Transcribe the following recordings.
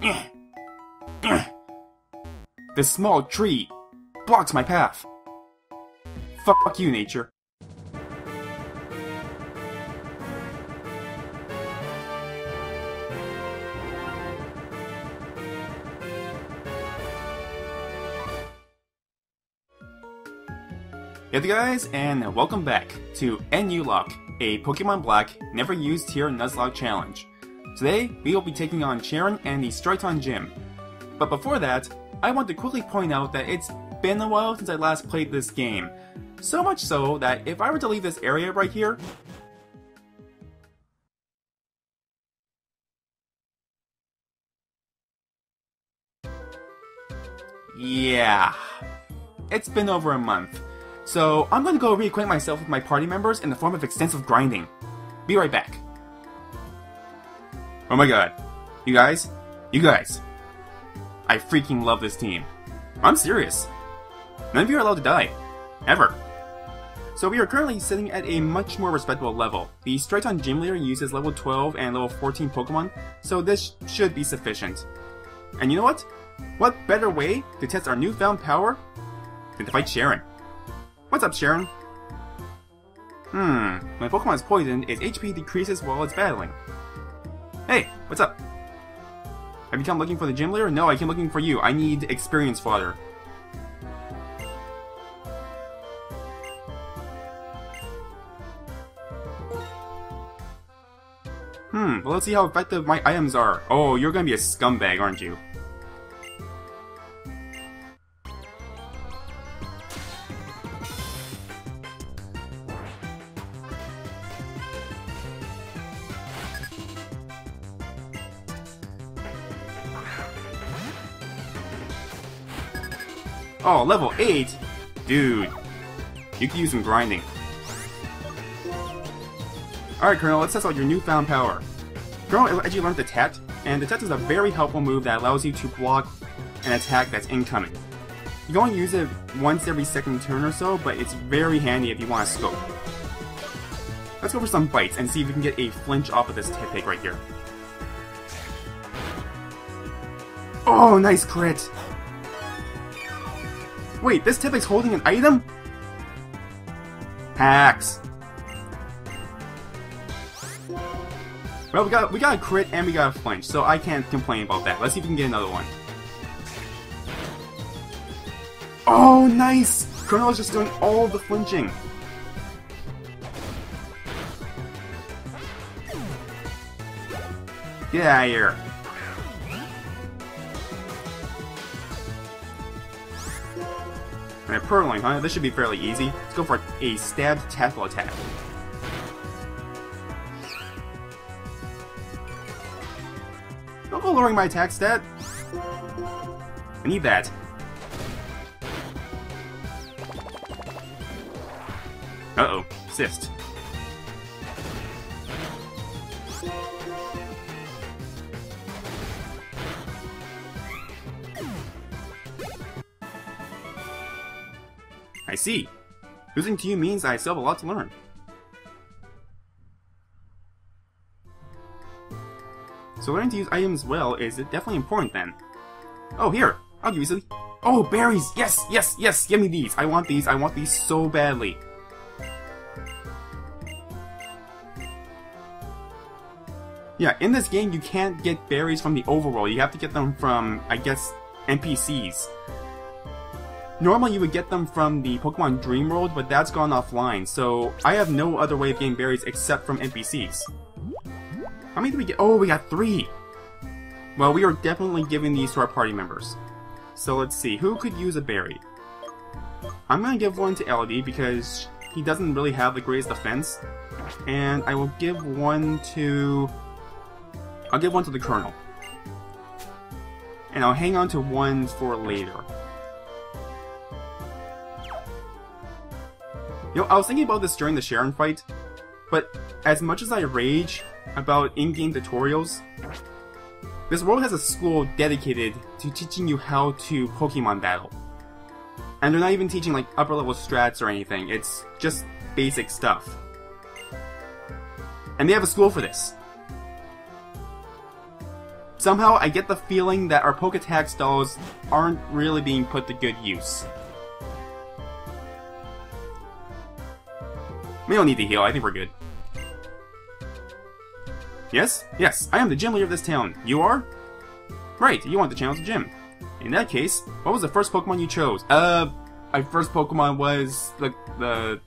This small tree blocks my path. Fuck you, nature. Hey there guys, and welcome back to NU-locke, a Pokemon Black Never Used Here Nuzlocke challenge. Today, we will be taking on Cheren and the Striaton Gym. But before that, I want to quickly point out that it's been a while since I last played this game. So much so that if I were to leave this area right here, Yeah, it's been over a month. So I'm gonna go reacquaint myself with my party members in the form of extensive grinding. Be right back. Oh my god. You guys? You guys. I freaking love this team. I'm serious. None of you are allowed to die. Ever. So we are currently sitting at a much more respectable level. The Striaton Gym Leader uses level 12 and level 14 Pokemon, so this should be sufficient. And you know what? What better way to test our newfound power than to fight Cheren? What's up, Cheren? Hmm, my Pokemon is poisoned, its HP decreases while it's battling. Hey, what's up? Have you come looking for the gym leader? No, I came looking for you. I need experience fodder. Hmm, well let's see how effective my items are. Oh, you're gonna be a scumbag, aren't you? Oh, level 8? Dude. You could use some grinding. Alright, Colonel, let's test out your newfound power. Colonel actually learned Detect, and Detect is a very helpful move that allows you to block an attack that's incoming. You can only use it once every second turn or so, but it's very handy if you want to scope. Let's go for some bites and see if we can get a flinch off of this Tepig right here. Oh, nice crit! Wait, this Tepig's holding an item? Hacks. Well, we got we got a crit and we got a flinch, so I can't complain about that. Let's see if we can get another one. Oh, nice! Is just doing all the flinching. Get out of here. And a Purrloin, huh? This should be fairly easy. Let's go for a stabbed tackle attack. Don't go lowering my attack stat. I need that. Uh-oh. Cyst. See. Losing to you means I still have a lot to learn. So learning to use items well is definitely important then. Oh, here! I'll give you some... Oh, berries! Yes, yes, yes! Give me these! I want these, I want these so badly. Yeah, in this game you can't get berries from the overworld, you have to get them from, I guess, NPCs. Normally you would get them from the Pokemon Dream World, but that's gone offline, so I have no other way of getting berries except from NPCs. How many did we get? Oh, we got three! Well, we are definitely giving these to our party members. So let's see, who could use a berry? I'm gonna give one to Elodie because he doesn't really have the greatest defense. And I will give one to... I'll give one to the Colonel. And I'll hang on to one for later. Know, I was thinking about this during the Cheren fight, but as much as I rage about in-game tutorials, this world has a school dedicated to teaching you how to Pokemon battle. And they're not even teaching like upper level strats or anything, it's just basic stuff. And they have a school for this. somehow I get the feeling that our Poke Attack stalls aren't really being put to good use. We don't need to heal, I think we're good. Yes? Yes, I am the gym leader of this town. You are? Right, you want to challenge the gym. In that case, what was the first Pokemon you chose? Uh, my first Pokemon was the, the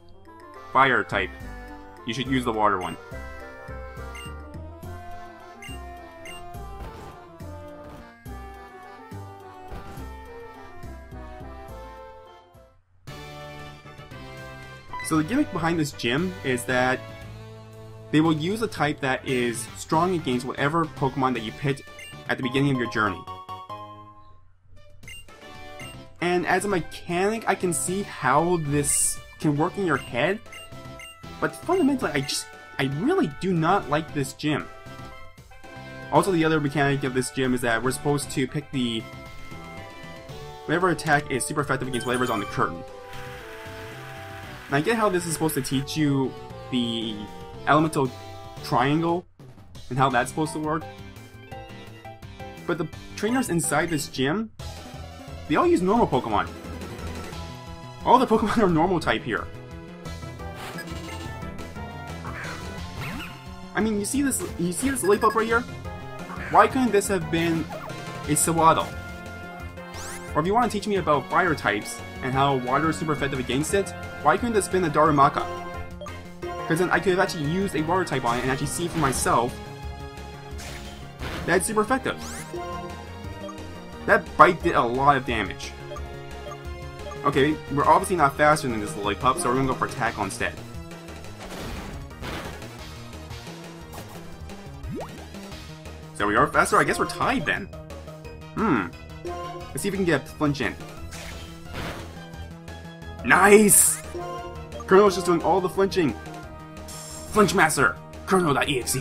fire type. You should use the water one. So the gimmick behind this gym is that they will use a type that is strong against whatever Pokemon that you picked at the beginning of your journey. And as a mechanic, I can see how this can work in your head, but fundamentally, I just, I really do not like this gym. Also, the other mechanic of this gym is that we're supposed to pick the whatever attack is super effective against whatever's on the curtain. And I get how this is supposed to teach you the elemental triangle and how that's supposed to work. But the trainers inside this gym, they all use normal Pokemon. All the Pokemon are normal type here. I mean, you see this, you see this leap up right here? Why couldn't this have been a Sewaddle? Or if you want to teach me about fire types and how water is super effective against it, why couldn't this been a Darumaka? Because then I could have actually used a water type on it and actually see for myself that it's super effective. That bite did a lot of damage. Okay, we're obviously not faster than this Lillipup, so we're gonna go for Tackle instead. So we are faster? I guess we're tied then. Hmm. Let's see if we can get a flinch in. Nice! Colonel's just doing all the flinching. Flinch Master! Colonel.exe.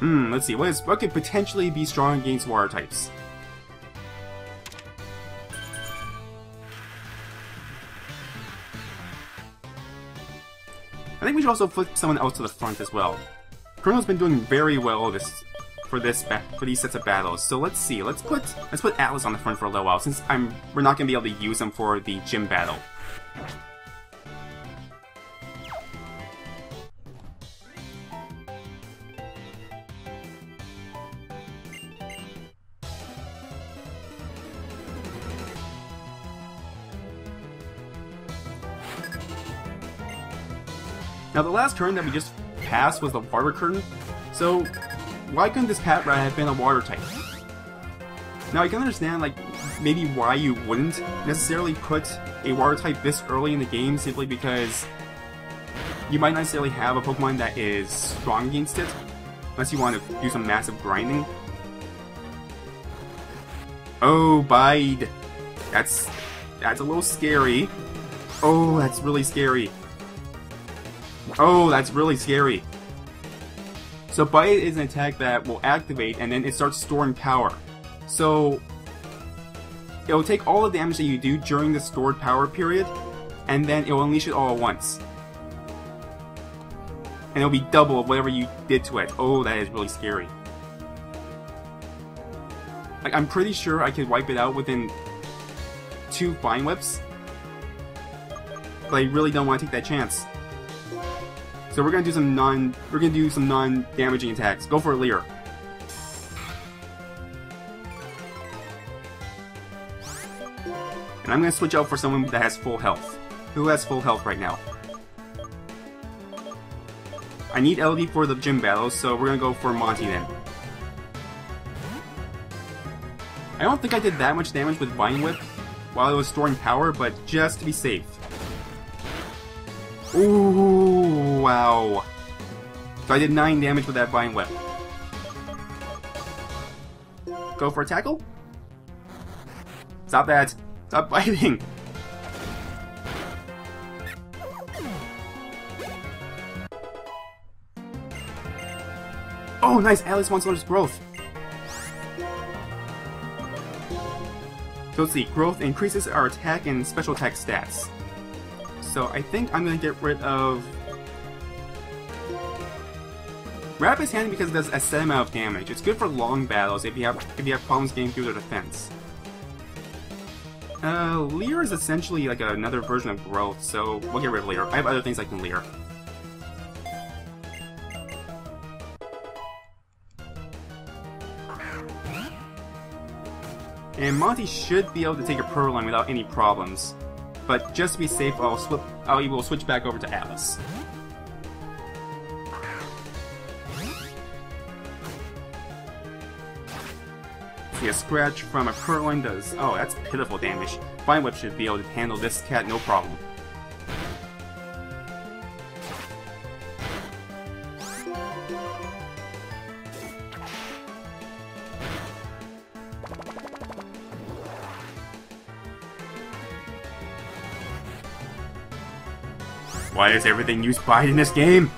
Hmm, let's see, what, is, what could potentially be strong against water types? Should also flip someone else to the front as well. Colonel's been doing very well this for this for these sets of battles. So let's see. Let's put let's put Atlas on the front for a little while since I'm we're not gonna be able to use him for the gym battle. Now the last turn that we just passed was the water curtain, so why couldn't this Patrat have been a water type? Now I can understand like maybe why you wouldn't necessarily put a water type this early in the game simply because you might not necessarily have a Pokemon that is strong against it, unless you want to do some massive grinding. Oh, Bide! That's that's a little scary. Oh, that's really scary. Oh, that's really scary. So Bide is an attack that will activate and then it starts storing power. So it will take all the damage that you do during the stored power period and then it will unleash it all at once. And it'll be double of whatever you did to it. Oh, that is really scary. Like, I'm pretty sure I could wipe it out within two Vine Whips. But I really don't want to take that chance. So we're gonna do some non we're gonna do some non-damaging attacks. Go for a Leer. And I'm gonna switch out for someone that has full health. Who has full health right now? I need LD for the gym battle, so we're gonna go for Monty then. I don't think I did that much damage with Vine Whip while it was storing power, but just to be safe. Ooh, wow. So I did 9 damage with that Vine Whip. Go for a tackle? Stop that! Stop biting! Oh, nice! Alice wants Lotus growth. So let's see, growth increases our attack and special attack stats. So I think I'm gonna get rid of... Wrap is handy because it does a set amount of damage. It's good for long battles if you have if you have problems getting through their defense. Uh, Leer is essentially like another version of Growth, so we'll get rid of Leer. I have other things I can Leer. And Monty should be able to take a Purrloin without any problems. But just to be safe, I'll, swip, I will switch back over to Atlas. A scratch from a Purrloin does... Oh, that's pitiful damage. Vine Whip should be able to handle this cat no problem. Why is everything used Bite in this game?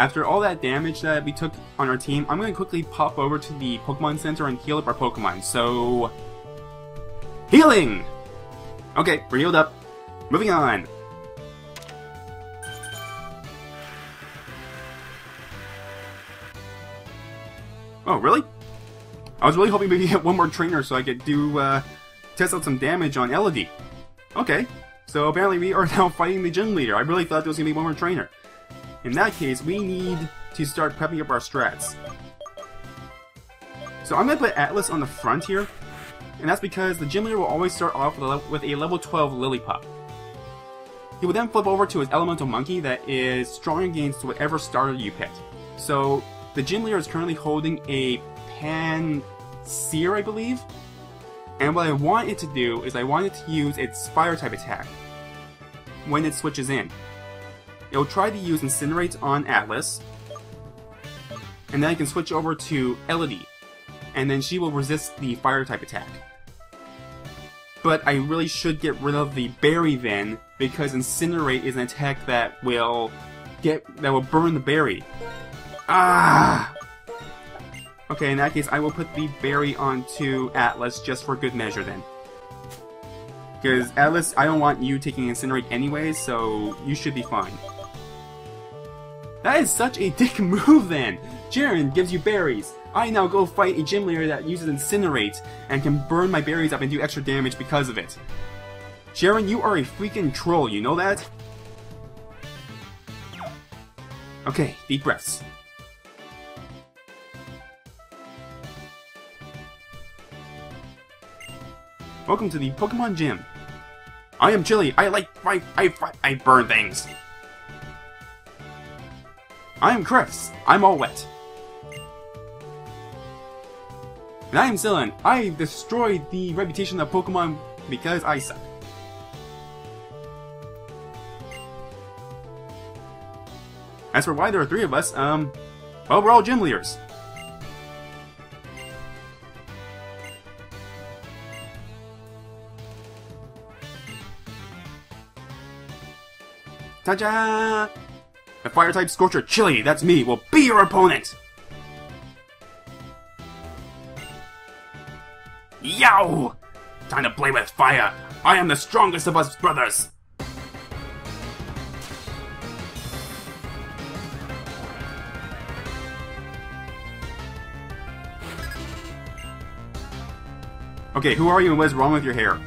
After all that damage that we took on our team, I'm going to quickly pop over to the Pokemon Center and heal up our Pokemon. So... Healing! Okay, we're healed up. Moving on. Oh, really? I was really hoping maybe get one more trainer so I could do, uh, test out some damage on Elodie. Okay, so apparently we are now fighting the gym leader. I really thought there was going to be one more trainer. In that case, we need to start prepping up our strats. So I'm going to put Atlas on the front here, and that's because the gym leader will always start off with a, level 12 Lillipup. He will then flip over to his Elemental Monkey that is strong against whatever starter you pick. So the gym leader is currently holding a Pansear, I believe. And what I want it to do is I want it to use its fire type attack when it switches in. It'll try to use Incinerate on Atlas, and then I can switch over to Elodie, and then she will resist the fire type attack. But I really should get rid of the berry then, because Incinerate is an attack that will get that will burn the berry. Ah! Okay, in that case, I will put the berry onto Atlas just for good measure then. Because Atlas, I don't want you taking Incinerate anyways, so you should be fine. That is such a dick move then! Cheren gives you berries. I now go fight a gym leader that uses Incinerate and can burn my berries up and do extra damage because of it. Cheren, you are a freaking troll, you know that? Okay, deep breaths. Welcome to the Pokemon Gym. I am Chili. I like I I I burn things. I am Cress. I'm all wet. And I am Cilan. I destroyed the reputation of Pokemon because I suck. As for why there are three of us, um, well, we're all gym leaders. Ta-da! A fire-type Scorcher Chili, that's me, will be your opponent! Yow! Time to play with fire! I am the strongest of us brothers! Okay, who are you and what is wrong with your hair?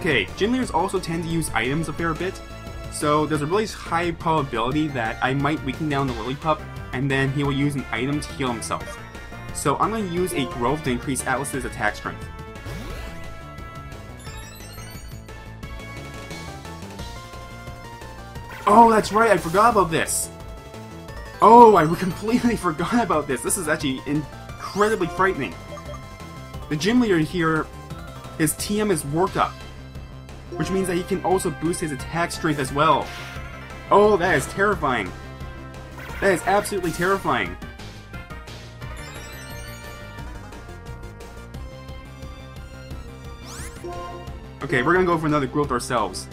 Okay, gym leaders also tend to use items a fair bit, so there's a really high probability that I might weaken down the Lillipup, and then he will use an item to heal himself. So I'm going to use a Growth to increase Atlas's attack strength. Oh, that's right, I forgot about this! Oh, I completely forgot about this. This is actually incredibly frightening. The gym leader here, his TM is worked up. Which means that he can also boost his attack strength as well. Oh, that is terrifying. That is absolutely terrifying. Okay, we're gonna go for another growth ourselves.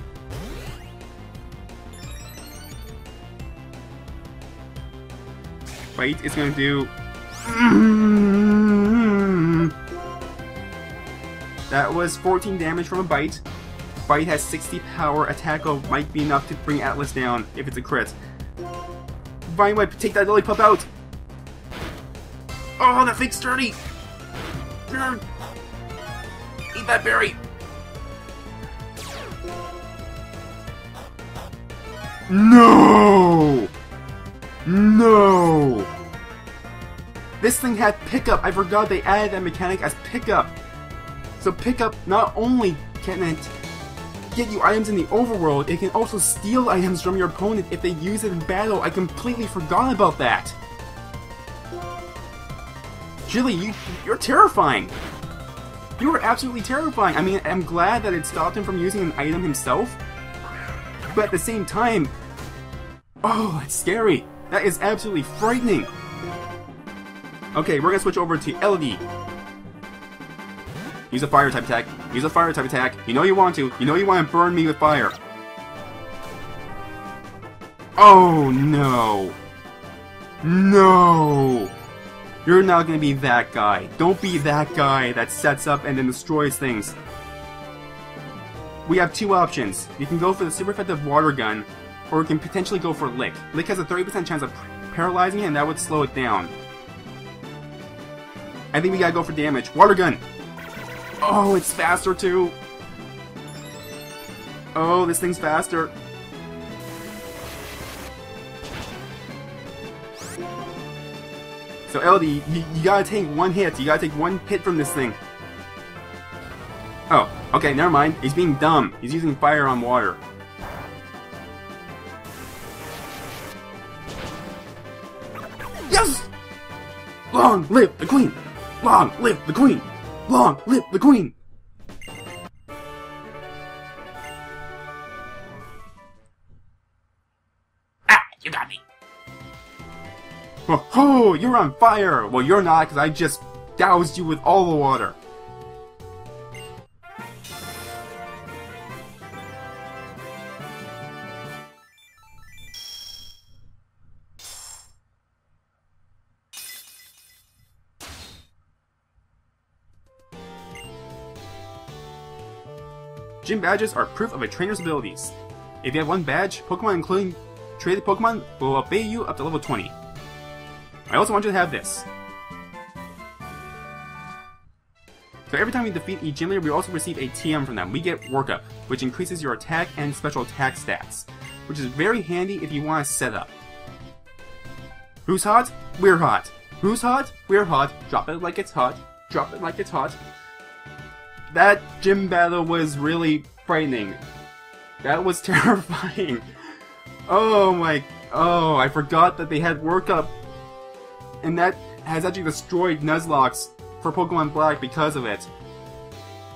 Bite is gonna do... That was 14 damage from a bite. Bite has 60 power, attack of might be enough to bring Atlas down if it's a crit. Vine Whip, take that Lillipup out! Oh, that fake sturdy! Eat that berry! No! No! This thing had pickup. I forgot they added that mechanic as pickup. So pickup not only can it get you items in the overworld, it can also steal items from your opponent if they use it in battle. I completely forgot about that. Chili, you, you're terrifying. You are absolutely terrifying. I mean, I'm glad that it stopped him from using an item himself, but at the same time, oh, it's scary. That is absolutely frightening. Okay, we're gonna switch over to Elodie. Use a fire type attack. Use a fire type attack. You know you want to. You know you want to burn me with fire. Oh no. No. You're not gonna be that guy. Don't be that guy that sets up and then destroys things we have two options. You can go for the super effective water gun, or we can potentially go for Lick. Lick has a 30% chance of paralyzing it, and that would slow it down. I think we gotta go for damage. Water gun! Oh, it's faster too! Oh, this thing's faster. So LD, you, you gotta take one hit. You gotta take one hit from this thing. Oh, okay, never mind. He's being dumb. He's using fire on water. Yes! Long live the queen! Long live the queen! Long live the queen! Ah, you got me! Oh, you're on fire! Well, you're not, because I just doused you with all the water. Badges are proof of a trainer's abilities. If you have one badge, Pokemon including traded Pokemon will obey you up to level 20. I also want you to have this. So every time we defeat a gym leader, we also receive a TM from them. We get Workup, which increases your attack and special attack stats, which is very handy if you want to set up. Who's hot? We're hot. Who's hot? We're hot. Drop it like it's hot. Drop it like it's hot that gym battle was really frightening. That was terrifying. Oh my... Oh, I forgot that they had workup. And that has actually destroyed Nuzlocke for Pokemon Black because of it.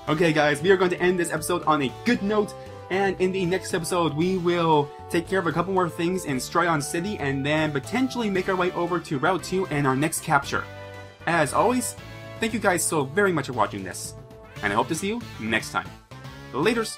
Okay guys, we are going to end this episode on a good note. And in the next episode, we will take care of a couple more things in Striaton City and then potentially make our way over to Route 2 and our next capture. As always, thank you guys so very much for watching this and I hope to see you next time. Laters!